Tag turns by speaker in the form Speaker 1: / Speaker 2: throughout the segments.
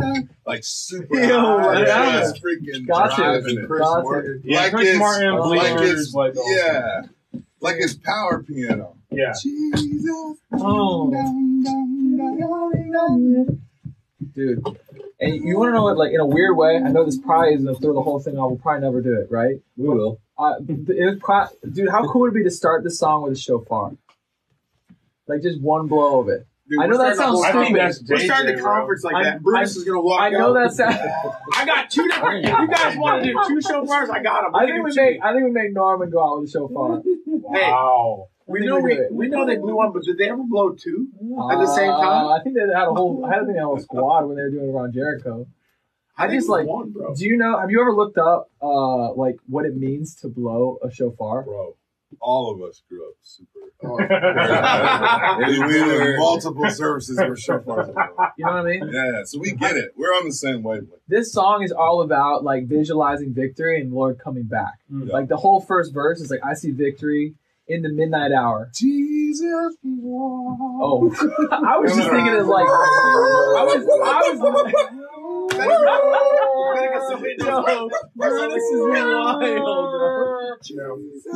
Speaker 1: dun, like super
Speaker 2: Ew,
Speaker 1: high,
Speaker 2: yeah.
Speaker 1: just freaking
Speaker 2: Gotcha.
Speaker 1: driving it.
Speaker 3: Chris
Speaker 2: Gotcha.
Speaker 3: Martin.
Speaker 4: Yeah,
Speaker 1: Like
Speaker 4: Chris
Speaker 1: it's-
Speaker 4: Martin,
Speaker 1: like
Speaker 4: Bleachers,
Speaker 1: it's
Speaker 4: like all-
Speaker 1: yeah, like it's power piano.
Speaker 4: yeah.
Speaker 1: Jesus.
Speaker 2: Oh.
Speaker 1: Dun, dun, dun, dun.
Speaker 2: dude. And you want to know what, like, in a weird way, I know this probably is gonna throw the whole thing off. We'll probably never do it, right?
Speaker 5: We will.
Speaker 2: Uh, it pro- dude, how cool would it be to start the song with a shofar? Like just one blow of it.
Speaker 3: Dude,
Speaker 2: I know that sounds
Speaker 3: a
Speaker 4: I
Speaker 3: whole-
Speaker 4: think
Speaker 2: stupid.
Speaker 4: that's
Speaker 3: We're starting
Speaker 4: JJ,
Speaker 3: a
Speaker 4: bro.
Speaker 3: conference like
Speaker 2: I'm-
Speaker 3: that. Bruce
Speaker 2: I'm-
Speaker 3: is gonna walk
Speaker 2: I know
Speaker 3: out.
Speaker 2: that sounds.
Speaker 3: I got two different. If you guys want to do two shofars, I got them.
Speaker 2: I think we make. I think we make Norman go out with a shofar.
Speaker 3: Hey,
Speaker 4: Wow.
Speaker 3: we
Speaker 2: think
Speaker 3: know
Speaker 2: we
Speaker 3: we,
Speaker 2: do it.
Speaker 3: we know they blew one, but did they ever blow two at the same time?
Speaker 2: Uh, I think they had a whole. I think they had a whole squad when they were doing it around Jericho. I
Speaker 3: think
Speaker 2: just like.
Speaker 3: one, bro.
Speaker 2: Do you know? Have you ever looked up uh like what it means to blow a shofar?
Speaker 1: Bro, all of us grew up super.
Speaker 3: Oh.
Speaker 1: we went in multiple services where shofars. are
Speaker 2: You know what I mean?
Speaker 1: Yeah, so we get it. We're on the same wavelength.
Speaker 2: This song is all about like visualizing victory and Lord coming back.
Speaker 4: Mm.
Speaker 2: Like the whole first verse is like I see victory in the midnight hour.
Speaker 1: Jesus.
Speaker 2: Oh, I was just thinking of like I was I was.
Speaker 3: Gotta get some.
Speaker 2: Yo, bro, this is wild, bro.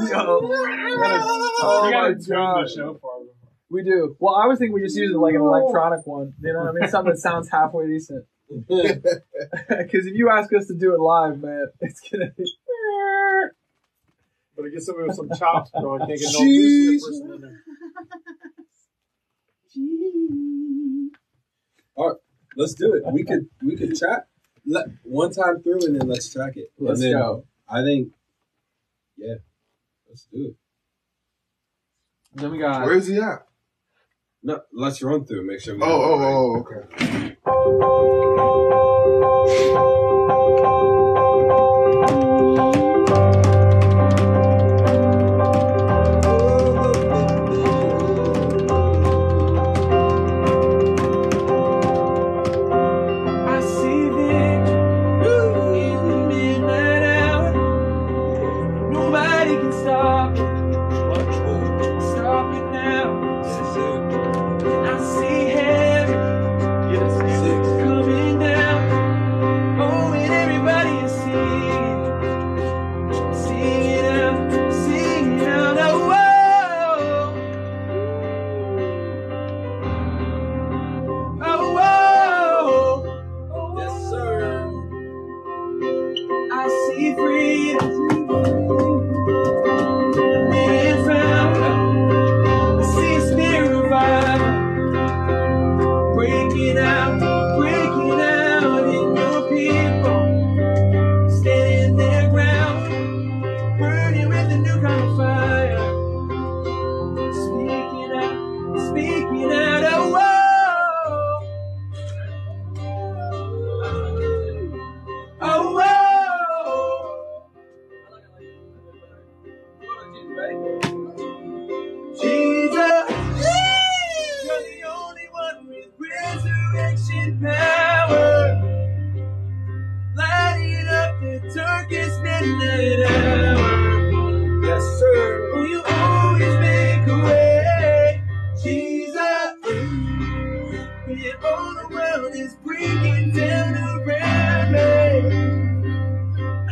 Speaker 2: Yo, oh
Speaker 4: we
Speaker 2: my
Speaker 4: gotta
Speaker 2: god,
Speaker 4: the show for them.
Speaker 2: we do. Well, I was thinking we just use it like an electronic one. You know what I mean? Something that sounds halfway decent. Because if you ask us to do it live, man, it's gonna be.
Speaker 3: Better get somebody with some chops, bro. I can't get no
Speaker 1: Jeez.
Speaker 3: Bruce Dickinson in there.
Speaker 5: Let's do it. We could we could track let, one time through and then let's track it.
Speaker 2: Let's
Speaker 5: then
Speaker 2: go.
Speaker 5: I think, yeah, let's do it.
Speaker 2: Then we got.
Speaker 1: Where's he at?
Speaker 5: No, let's run through. Make sure. We
Speaker 1: Oh, oh, oh, okay.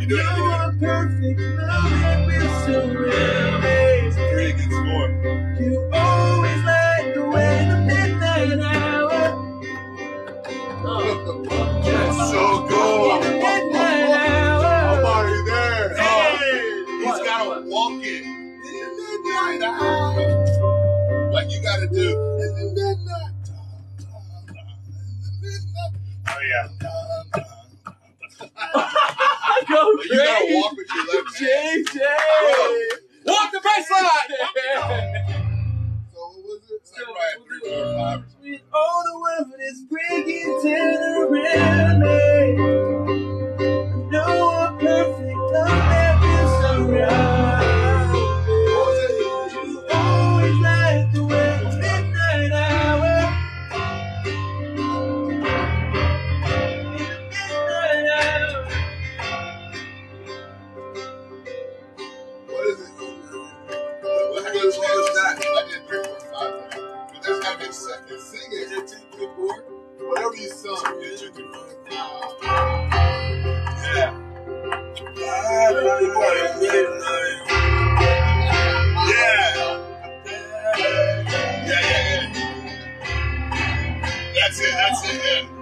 Speaker 2: Me. I perfect love that will surround me.
Speaker 1: Three against four.
Speaker 2: You always light the way oh, in the midnight hour.
Speaker 1: That's so cool.
Speaker 2: The midnight hour.
Speaker 1: already there.
Speaker 3: Hey!
Speaker 1: He's gotta walk it. In the midnight hour. Like you gotta do.
Speaker 2: That?
Speaker 1: I did three, four, five. But there's gotta be a second. Sing it. Two, three, four. Whatever Yeah. Yeah. Yeah, yeah, yeah. That's it, that's it, yeah.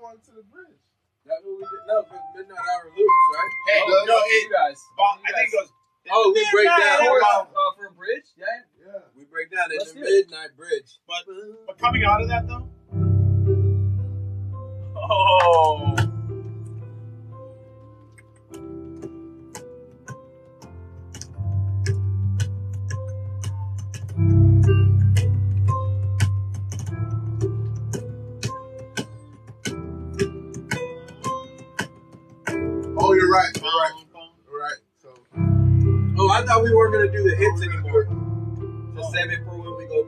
Speaker 4: Going to the bridge.
Speaker 5: that's what we did. No, but midnight hour loops, right?
Speaker 1: Hey,
Speaker 5: oh,
Speaker 1: no,
Speaker 5: you
Speaker 1: it-
Speaker 5: guys.
Speaker 1: Bob,
Speaker 5: You
Speaker 1: I think it goes.
Speaker 5: Oh, we break down.
Speaker 2: Midnight
Speaker 5: We're
Speaker 2: hour.
Speaker 5: uh, for a bridge. Yeah,
Speaker 4: Yeah.
Speaker 5: we break down. It's
Speaker 2: Let's
Speaker 5: a midnight bridge.
Speaker 1: But, but coming out of that though.
Speaker 2: Oh,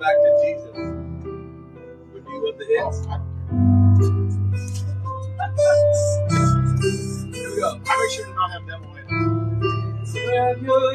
Speaker 5: back to Jesus. Would you want the hits?
Speaker 4: oh,
Speaker 5: Here we go.
Speaker 1: I make sure to not have them on it.
Speaker 2: Grab your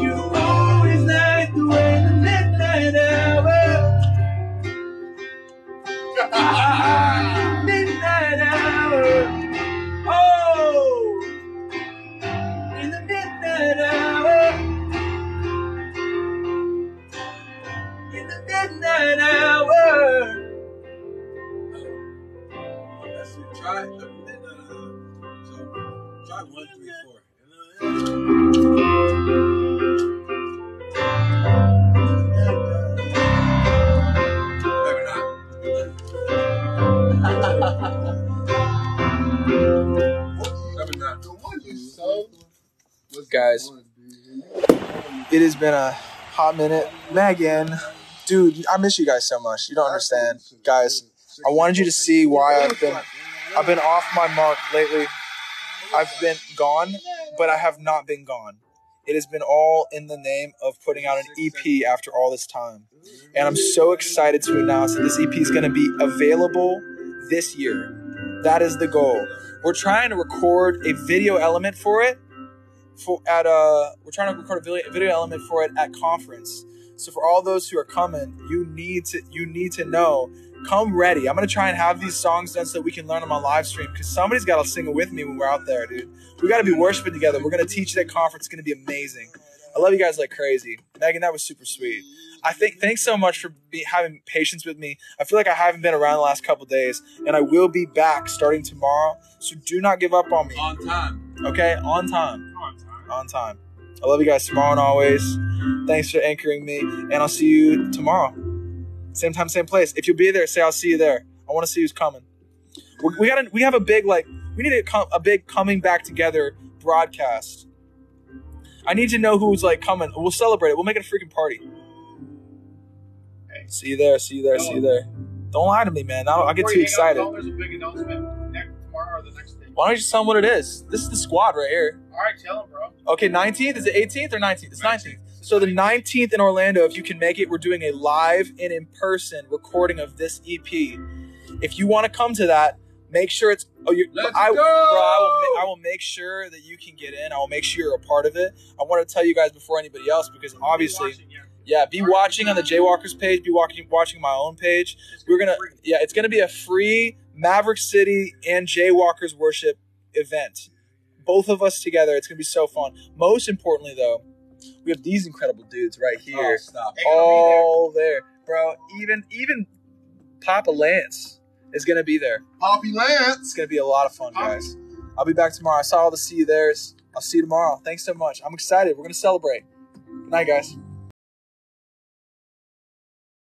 Speaker 5: You
Speaker 2: always light the way the midnight hour. midnight hour. Oh, in the midnight hour. In the midnight hour.
Speaker 5: That's it. Try midnight hour. So try one, three, four.
Speaker 3: Guys. It has been a hot minute. Megan, dude, I miss you guys so much. You don't understand. Guys, I wanted you to see why I've been I've been off my mark lately.
Speaker 2: I've been gone, but I have not been gone. It has been all in the name of putting out an EP after all this time. And I'm so excited to announce that this EP is going to be available this year. That is the goal. We're trying to record a video element for it for at a we're trying to record a video, video element for it at conference. So for all those who are coming, you need to you need to know come ready. I'm gonna try and have these songs done so we can learn them on live stream because somebody's got to sing it with me when we're out there, dude. We got to be worshiping together. We're gonna teach it at conference. It's gonna be amazing. I love you guys like crazy, Megan. That was super sweet. I think thanks so much for be, having patience with me. I feel like I haven't been around the last couple days, and I will be back starting tomorrow. So do not give up on me.
Speaker 5: On time.
Speaker 2: Okay, on time,
Speaker 3: On time.
Speaker 2: on time. I love you guys tomorrow and always. Thanks for anchoring me, and I'll see you tomorrow. Same time, same place. If you'll be there, say I'll see you there. I want to see who's coming. We, we got we have a big like we need a, com- a big coming back together broadcast. I need to know who's like coming. We'll celebrate it. We'll make it a freaking party. See you there. See you there. See you there. Don't lie to me, man. I'll, I'll get too excited.
Speaker 3: tell There's a big announcement next tomorrow or the next.
Speaker 2: Why don't you just tell them what it is? This is the squad right here.
Speaker 3: All right, tell them, bro.
Speaker 2: Okay, 19th? Is it 18th or 19th? It's 19th. So the 19th in Orlando, if you can make it, we're doing a live and in person recording of this EP. If you want to come to that, make sure it's. Oh, you.
Speaker 5: Let's
Speaker 2: I,
Speaker 5: go!
Speaker 2: Bro, I will, I will make sure that you can get in. I will make sure you're a part of it. I want to tell you guys before anybody else because obviously,
Speaker 3: Watching, yeah.
Speaker 2: yeah, be watching on the Jaywalkers page. Be watching watching my own page. We're gonna, yeah, it's gonna be a free Maverick City and Jaywalkers worship event. Both of us together. It's gonna be so fun. Most importantly, though, we have these incredible dudes right
Speaker 5: Oh,
Speaker 2: here,
Speaker 5: stop.
Speaker 3: They're
Speaker 2: all there, bro. Even even Papa Lance is gonna be there.
Speaker 1: Poppy Lance.
Speaker 2: It's gonna be a lot of fun, guys. I'll be back tomorrow. I saw all the see you there's. I'll see you tomorrow. Thanks so much. I'm excited. We're gonna celebrate. Good night, guys.